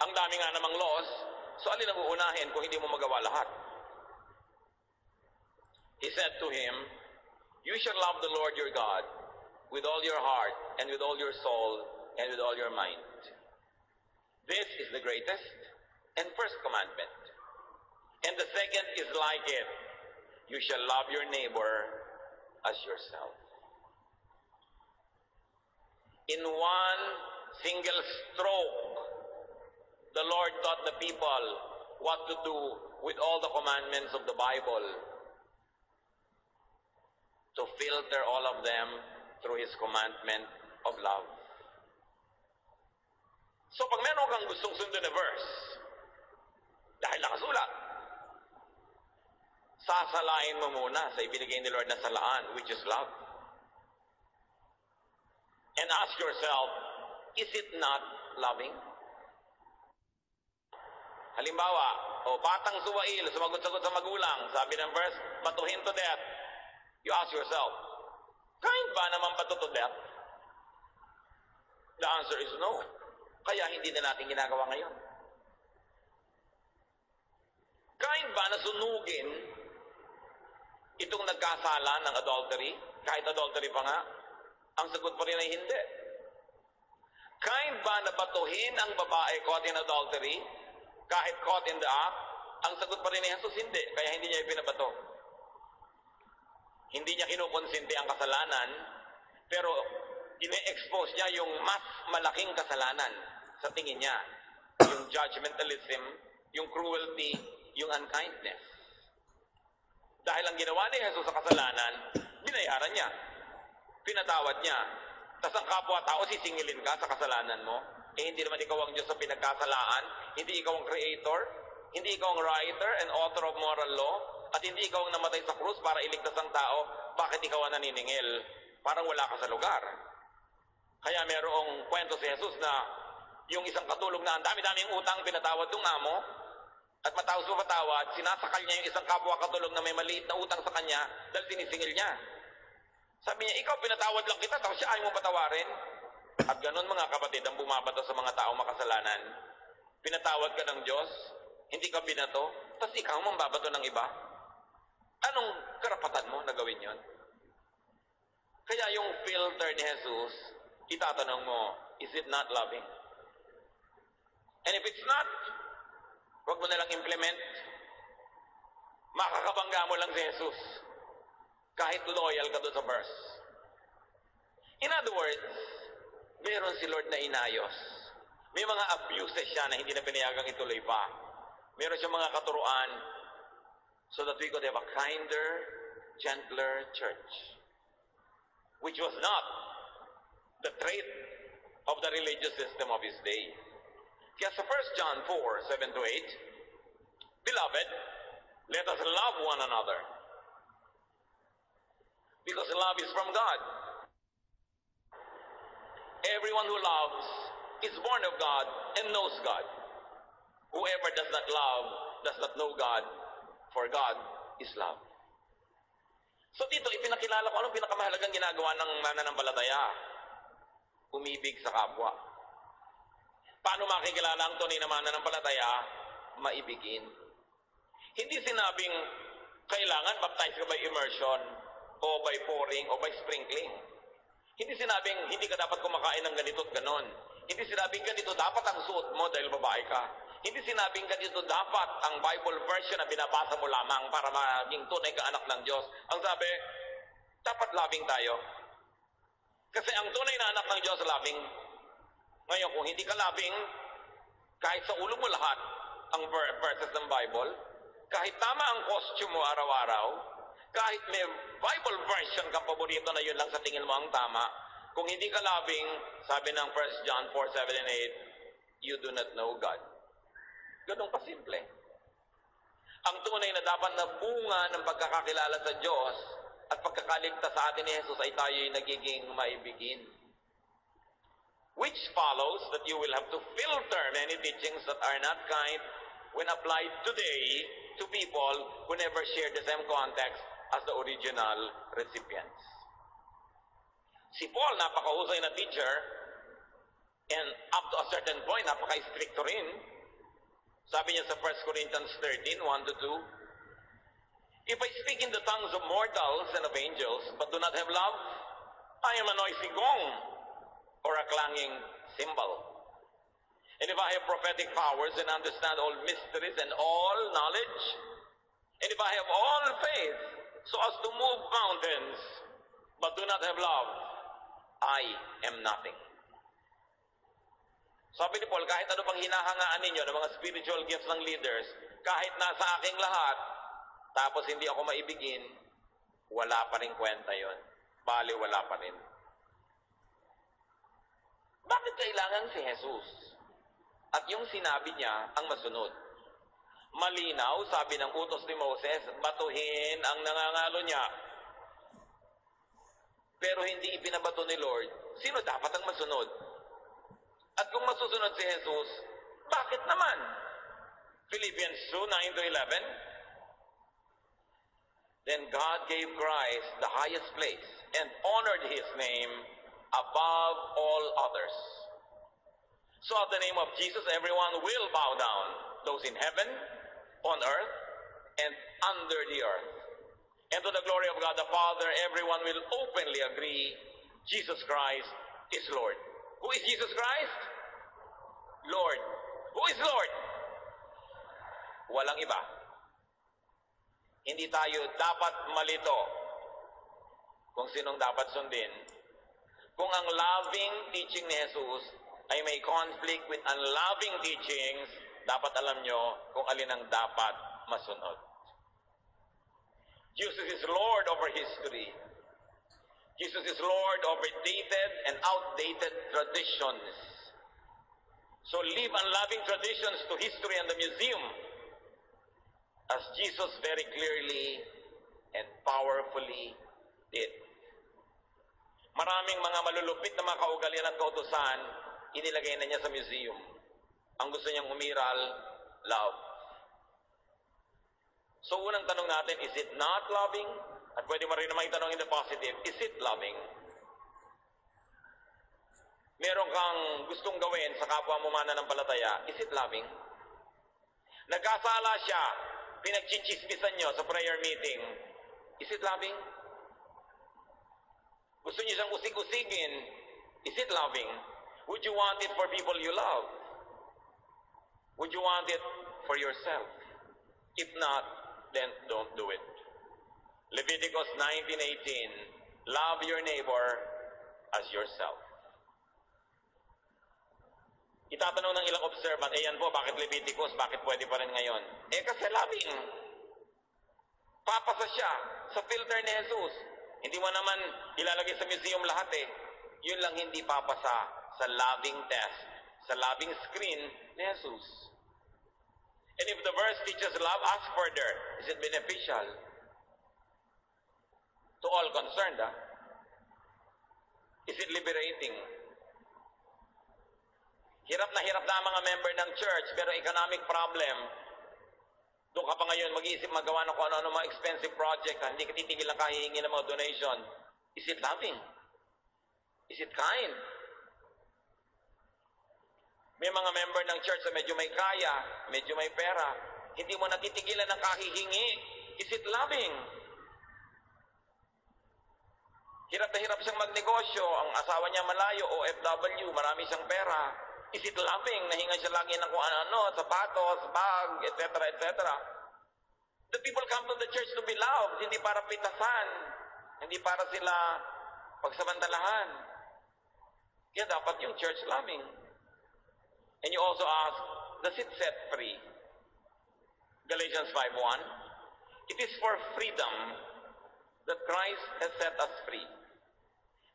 Ang dami nga namang laws, so alin ang uunahin kung hindi mo magawa lahat? He said to him, You shall love the Lord your God with all your heart and with all your soul and with all your mind. This is the greatest and first commandment. And the second is like it. You shall love your neighbor as yourself. In one single stroke, the Lord taught the people what to do with all the commandments of the Bible to filter all of them through His commandment of love. So pag meron kang gustong sundin na verse, dahil nakasulat, sasalain mo muna sa ibinigay ni Lord na salaan, which is love. And ask yourself, is it not loving? Halimbawa, o batang suwail, sumagot-sagot sa magulang, sabi ng verse, batuhin to death. You ask yourself, kind ba naman bato to death? The answer is no. Kaya hindi na natin ginagawa ngayon. Kind ba na sunugin itong nagkasala ng adultery? Kahit adultery pa nga, ang sagot pa rin ay hindi. Kind ba na batuhin ang babae caught in adultery? Kahit caught in the act, ang sagot pa rin ni Jesus, hindi. Kaya hindi niya ipinabato. Hindi niya kinukonsinti ang kasalanan, pero ine-expose niya yung mas malaking kasalanan sa tingin niya. Yung judgmentalism, yung cruelty, yung unkindness. Dahil ang ginawa ni Jesus sa kasalanan, binayaran niya. Pinatawad niya. Tapos ang kapwa-tao, sisingilin ka sa kasalanan mo. Eh, hindi naman ikaw ang Diyos sa pinagkasalaan. Hindi ikaw ang creator. Hindi ikaw ang writer and author of moral law. At hindi ikaw ang namatay sa krus para iligtas ang tao. Bakit ikaw ang naniningil? Parang wala ka sa lugar. Kaya merong kwento si Jesus na yung isang katulog na ang dami-daming utang pinatawad ng amo, at matawag sa patawad, sinasakal niya yung isang kapwa katulog na may maliit na utang sa kanya dahil sinisingil niya. Sabi niya, ikaw pinatawad lang kita, tapos siya ayaw mo patawarin. At ganun mga kapatid ang bumabato sa mga tao makasalanan. Pinatawad ka ng Diyos, hindi ka binato, tapos ikaw mambabato ng iba. Anong karapatan mo na gawin yon? Kaya yung filter ni Jesus, itatanong mo, is it not loving? And if it's not, huwag mo nalang implement. Makakabangga mo lang si Jesus. Kahit loyal ka doon sa verse. In other words, meron si Lord na inayos. May mga abuses siya na hindi na pinayagang ituloy pa. Meron siya mga katuruan so that we could have a kinder, gentler church. Which was not the trait of the religious system of his day. Kaya sa 1 John 4, 7 to 8, Beloved, let us love one another. Because love is from God. Everyone who loves is born of God and knows God. Whoever does not love does not know God, for God is love. So dito, ipinakilala ko anong pinakamahalagang ginagawa ng mananampalataya. Umibig sa kapwa. Paano makikilala ang tunay na mananampalataya? Maibigin. Hindi sinabing kailangan baptize ka by immersion o by pouring o by sprinkling. Hindi sinabing hindi ka dapat kumakain ng ganito at ganon. Hindi sinabing ganito dapat ang suot mo dahil babae ka. Hindi sinabing ganito dapat ang Bible version na binabasa mo lamang para maging tunay ka anak ng Diyos. Ang sabi, dapat loving tayo. Kasi ang tunay na anak ng Diyos, loving. Ngayon, kung hindi ka loving, kahit sa ulo mo lahat ang verses ng Bible, kahit tama ang costume mo araw-araw, kahit may Bible version kang paborito na yun lang sa tingin mo ang tama, kung hindi ka loving, sabi ng 1 John 4, 7 and 8, you do not know God. Ganun kasimple. Ang tunay na dapat na bunga ng pagkakakilala sa Diyos at pagkakaligtas sa atin ni Jesus ay tayo'y nagiging maibigin. Which follows that you will have to filter many teachings that are not kind when applied today to people who never share the same context as the original recipients. Si Paul, napakahusay na teacher, and up to a certain point, napaka-stricto rin. Sabi niya sa 1 Corinthians 13, 1 to 2, If I speak in the tongues of mortals and of angels, but do not have love, I am a noisy gong or a clanging cymbal. And if I have prophetic powers and understand all mysteries and all knowledge, and if I have all faith so as to move mountains, but do not have love, I am nothing. Sabi ni Paul, kahit ano pang hinahangaan ninyo ng mga spiritual gifts ng leaders, kahit nasa aking lahat, tapos hindi ako maibigin, wala pa rin kwenta yon. Bali, wala pa rin. Bakit kailangan si Jesus? At yung sinabi niya ang masunod. Malinaw, sabi ng utos ni Moses, batuhin ang nangangalo niya. Pero hindi ipinabato ni Lord, sino dapat ang masunod? At kung masusunod si Jesus, bakit naman? Philippians 2, 9 to 11. Then God gave Christ the highest place and honored his name above all others. So at the name of Jesus, everyone will bow down, those in heaven, on earth, and under the earth. And to the glory of God the Father, everyone will openly agree Jesus Christ is Lord. Who is Jesus Christ? Lord. Who is Lord? Walang iba. Hindi tayo dapat malito kung sinong dapat sundin, kung ang loving teaching ni Jesus ay may conflict with unloving teachings, dapat alam nyo kung alin ang dapat masunod. Jesus is Lord over history. Jesus is Lord over dated and outdated traditions. So leave unloving traditions to history and the museum as Jesus very clearly and powerfully did. Maraming mga malulupit na mga kaugalian at kautusan, inilagay na niya sa museum. Ang gusto niyang umiral, love. So unang tanong natin, is it not loving? At pwede mo rin naman itanong in the positive, is it loving? Meron kang gustong gawin sa kapwa mo mananampalataya, is it loving? Nagkasala siya, pinagchichismisan nyo sa prayer meeting, is it loving? Gusto niyo siyang usig-usigin, is it loving? Would you want it for people you love? Would you want it for yourself? If not, then don't do it. Leviticus 19:18, love your neighbor as yourself. Itatanong ng ilang observant, eh yan po, bakit Leviticus? Bakit pwede pa rin ngayon? Eh kasi loving. Papasa siya sa filter ni Jesus. Hindi mo naman ilalagay sa museum lahat eh. Yun lang hindi papasa sa loving test, sa loving screen ni Jesus. And if the verse teaches love, ask further. Is it beneficial? To all concerned, ah? Is it liberating? Hirap na hirap na ang mga member ng church, pero economic problem. Doon ka pa ngayon mag-iisip magawa ng kung ano-ano mga expensive project, ha? hindi ka titigil na kahihingi ng mga donation. Is it loving? Is it kind? May mga member ng church na medyo may kaya, medyo may pera, hindi mo natitigilan ng kahihingi. Is it loving? Hirap na hirap siyang magnegosyo, ang asawa niya malayo, OFW, marami siyang pera. Is it loving? Nahinga siya lagi ng kung ano-ano, sapatos, bag, etc., etc. The people come to the church to be loved, hindi para pitasan, hindi para sila pagsamantalahan. Kaya dapat yung church loving. And you also ask, does it set free? Galatians 5.1 It is for freedom that Christ has set us free.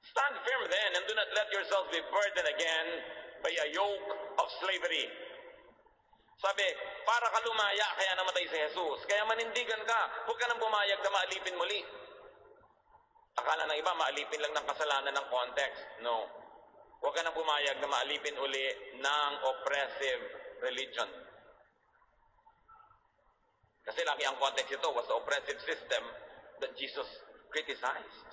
Stand firm then and do not let yourselves be burdened again by a yoke of slavery. Sabi, para ka lumaya, kaya namatay si Jesus. Kaya manindigan ka. Huwag ka nang pumayag na maalipin muli. Akala ng iba, maalipin lang ng kasalanan ng context. No. Huwag ka nang pumayag na maalipin uli ng oppressive religion. Kasi lagi ang context ito was the oppressive system that Jesus criticized.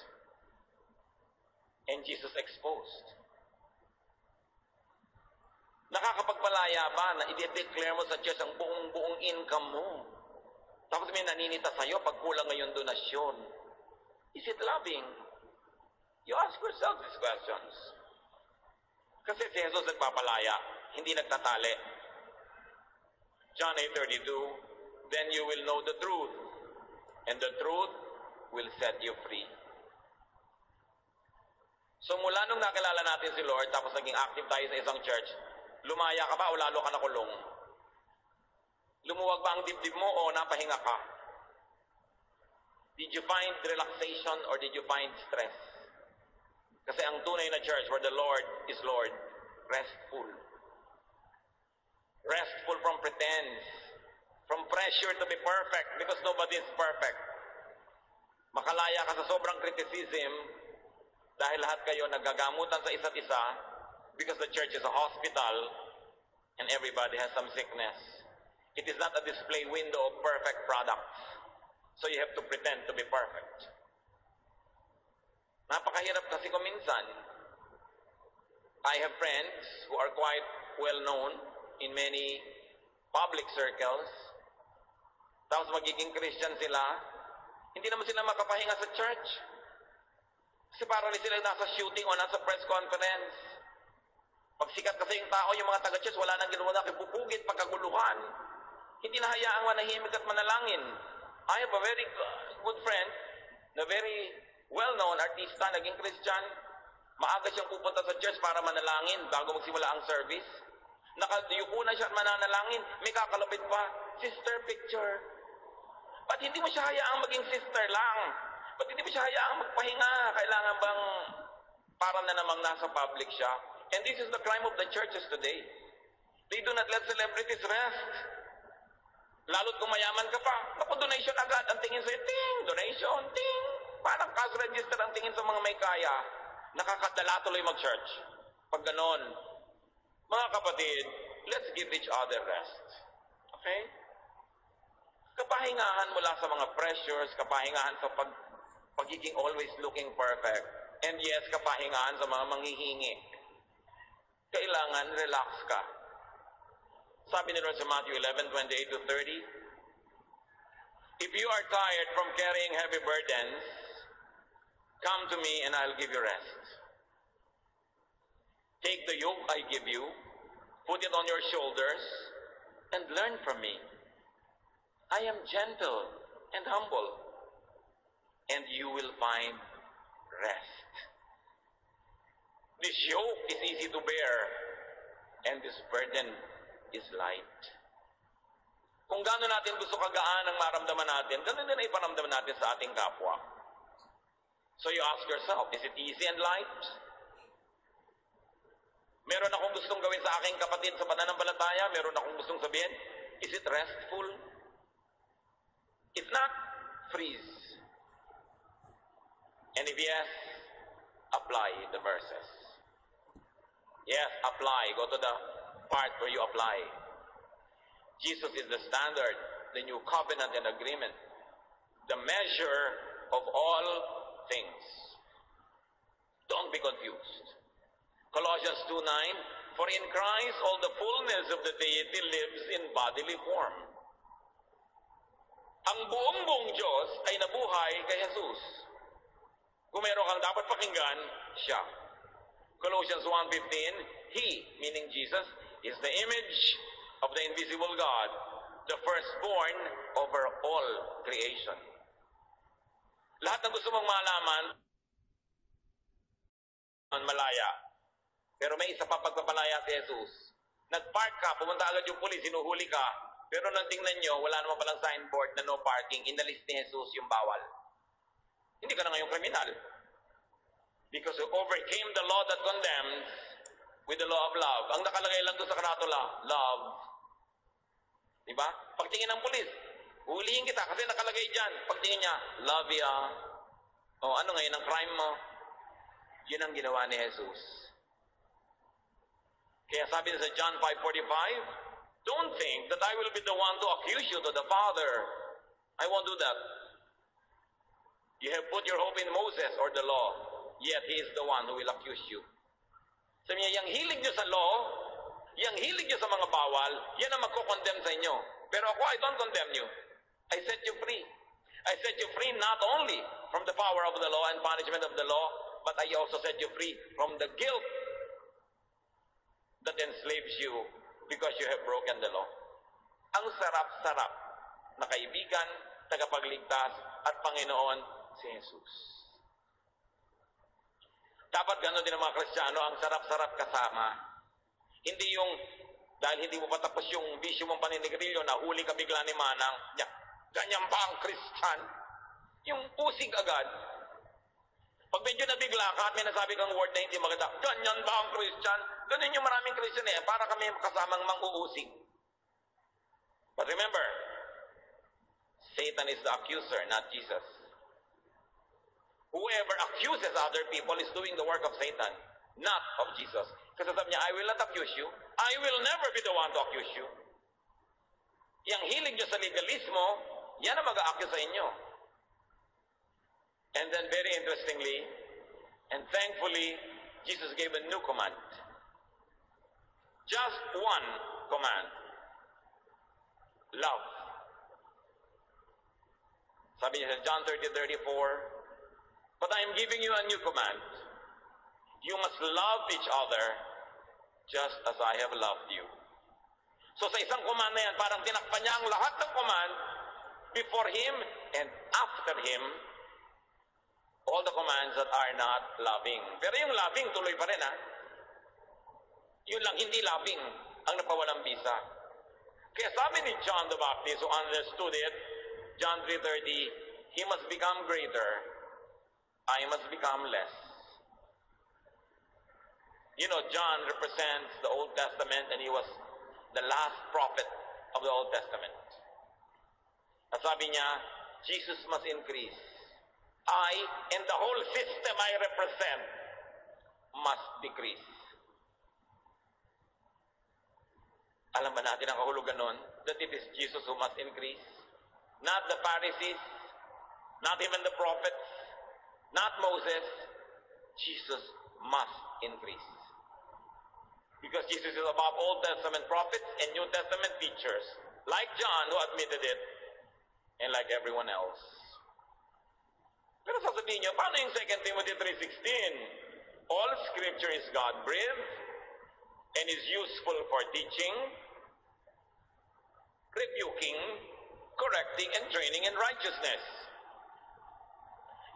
And Jesus exposed. Nakakapagpalaya ba na i-declare mo sa church ang buong-buong income mo? Tapos may naninita sa'yo pag kulang ngayon donasyon. Is it loving? You ask yourself these questions. Kasi si Jesus nagpapalaya, hindi nagtatali. John 8.32, Then you will know the truth, and the truth will set you free. So mula nung nakilala natin si Lord, tapos naging active tayo sa isang church, lumaya ka ba o lalo ka nakulong? Lumuwag ba ang dibdib mo o napahinga ka? Did you find relaxation or did you find stress? Kasi ang tunay na church where the Lord is Lord, restful. Restful from pretense, from pressure to be perfect because nobody is perfect. Makalaya ka sa sobrang criticism dahil lahat kayo nagagamutan sa isa't isa because the church is a hospital and everybody has some sickness. It is not a display window of perfect products. So you have to pretend to be perfect. Napakahirap kasi kung minsan. I have friends who are quite well known in many public circles. Tapos magiging Christian sila. Hindi naman sila makapahinga sa church. Kasi parang sila nasa shooting o nasa press conference. Pag sikat kasi yung tao, yung mga taga-church, wala nang ginawa na kipupugit, pagkaguluhan. Hindi na hayaang manahimik at manalangin. I have a very good friend na very well-known artista, naging Christian. Maaga siyang pupunta sa church para manalangin bago magsimula ang service. Nakadiyuko na siya at mananalangin. May kakalapit pa. Sister picture. Ba't hindi mo siya hayaang maging sister lang? Ba't hindi mo siya hayaang magpahinga? Kailangan bang para na namang nasa public siya? And this is the crime of the churches today. They do not let celebrities rest. Lalo't kung mayaman ka pa, naku, donation agad. Ang tingin sa'yo, ting, donation, ting. Parang cash register ang tingin sa mga may kaya. Nakakadala tuloy mag-church. Pag ganon, mga kapatid, let's give each other rest. Okay? Kapahingahan mula sa mga pressures, kapahingahan sa pag, pagiging always looking perfect. And yes, kapahingahan sa mga manghihingi. Kailangan relax ka. Sabi ni Lord sa Matthew 11, 28 to 30, If you are tired from carrying heavy burdens, come to me and I'll give you rest. Take the yoke I give you, put it on your shoulders, and learn from me. I am gentle and humble, and you will find rest. This yoke is easy to bear, and this burden is light. Kung gano'n natin gusto kagaan ang maramdaman natin, ganun din ang iparamdaman natin sa ating kapwa. So you ask yourself, is it easy and light? Meron akong gustong gawin sa aking kapatid sa pananampalataya, meron akong gustong sabihin, is it restful? If not, freeze. And if yes, apply the verses. Yes, apply. Go to the part where you apply. Jesus is the standard, the new covenant and agreement, the measure of all things. Don't be confused. Colossians 2 9, for in Christ all the fullness of the deity lives in bodily form. Ang buong buong Diyos ay nabuhay kay Jesus. Kung meron kang dapat pakinggan, siya. Colossians 1.15, He, meaning Jesus, is the image of the invisible God, the firstborn over all creation. Lahat ng gusto mong malaman, malaya. Pero may isa pa pagpapalaya si Jesus. Nag-park ka, pumunta agad yung pulis, sinuhuli ka. Pero nang tingnan nyo, wala naman palang signboard na no parking. Inalis ni Jesus yung bawal. Hindi ka na ngayon kriminal. Because you overcame the law that condemns with the law of love. Ang nakalagay lang doon sa karatula, love. Diba? Pagtingin ng pulis, hulihin kita kasi nakalagay dyan. Pagtingin niya, love ya. O ano ngayon ang crime mo? Yun ang ginawa ni Jesus. Kaya sabi sa John 5.45, Don't think that I will be the one to accuse you to the Father. I won't do that. You have put your hope in Moses or the law, yet he is the one who will accuse you. Sabi niya, yung hilig niyo sa law, yung hilig niyo sa mga bawal, yan ang magkukondemn sa inyo. Pero ako, I don't condemn you. I set you free. I set you free not only from the power of the law and punishment of the law, but I also set you free from the guilt that enslaves you because you have broken the law. Ang sarap-sarap na kaibigan, tagapagligtas, at Panginoon si Jesus. Dapat gano'n din ang mga Kristiyano, ang sarap-sarap kasama. Hindi yung, dahil hindi mo patapos yung bisyo mong paninigrilyo, nahuli ka bigla ni Manang, niya, ganyan ba ang Kristiyan? Yung pusig agad. Pag medyo nabigla ka at may nasabi kang word na hindi maganda, ganyan ba ang Christian? Ganun yung maraming Christian eh, para kami kasamang mang-uusig. But remember, Satan is the accuser, not Jesus. Whoever accuses other people is doing the work of Satan, not of Jesus. Kasi sabi niya, I will not accuse you. I will never be the one to accuse you. Yang hilig niyo sa legalismo, yan ang mag-a-accuse sa inyo. And then very interestingly, and thankfully, Jesus gave a new command. Just one command. Love. Sabi niya sa John 30, 34, But I am giving you a new command. You must love each other just as I have loved you. So sa isang command na yan, parang tinakpan niya ang lahat ng command before Him and after Him all the commands that are not loving. Pero yung loving, tuloy pa rin ha. Yun lang, hindi loving ang napawalang bisa. Kaya sabi ni John the Baptist, who understood it, John 3.30, He must become greater, I must become less. You know, John represents the Old Testament and he was the last prophet of the Old Testament. At sabi niya, Jesus must increase. I and the whole system I represent must decrease. Alam ba natin ang kahulugan nun? That it is Jesus who must increase. Not the Pharisees, not even the prophets, not Moses. Jesus must increase. Because Jesus is above Old Testament prophets and New Testament teachers, like John who admitted it, and like everyone else. Pero sasabihin niyo, paano yung 2 Timothy 3.16? All scripture is God-breathed and is useful for teaching, rebuking, correcting, and training in righteousness.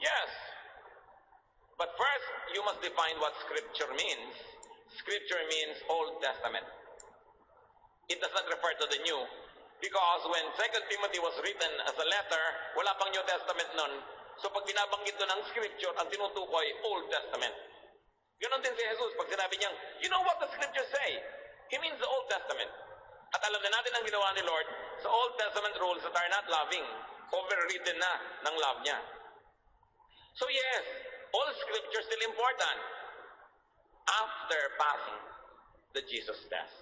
Yes. But first, you must define what scripture means. Scripture means Old Testament. It does not refer to the New. Because when 2 Timothy was written as a letter, wala pang New Testament nun. So pag binabanggit doon ang scripture, ang tinutukoy, Old Testament. Ganon din si Jesus. Pag sinabi niyang, you know what the scriptures say? He means the Old Testament. At alam na natin ang ginawa ni Lord sa Old Testament rules that are not loving. Overwritten na ng love niya. So yes, all scripture still important after passing the Jesus test,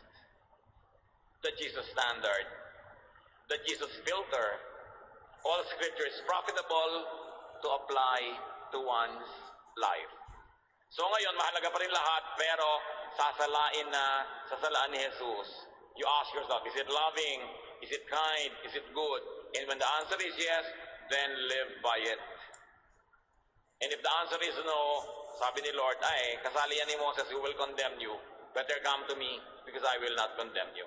the Jesus standard, the Jesus filter. All scripture is profitable to apply to one's life. So ngayon, mahalaga pa rin lahat, pero sasalain na, sasalaan ni Jesus. You ask yourself, is it loving? Is it kind? Is it good? And when the answer is yes, then live by it. And if the answer is no, sabi ni Lord, ay, kasali yan ni Moses who will condemn you. Better come to me because I will not condemn you.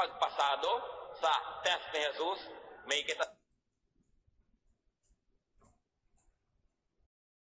Pagpasado sa test ni Jesus, may kita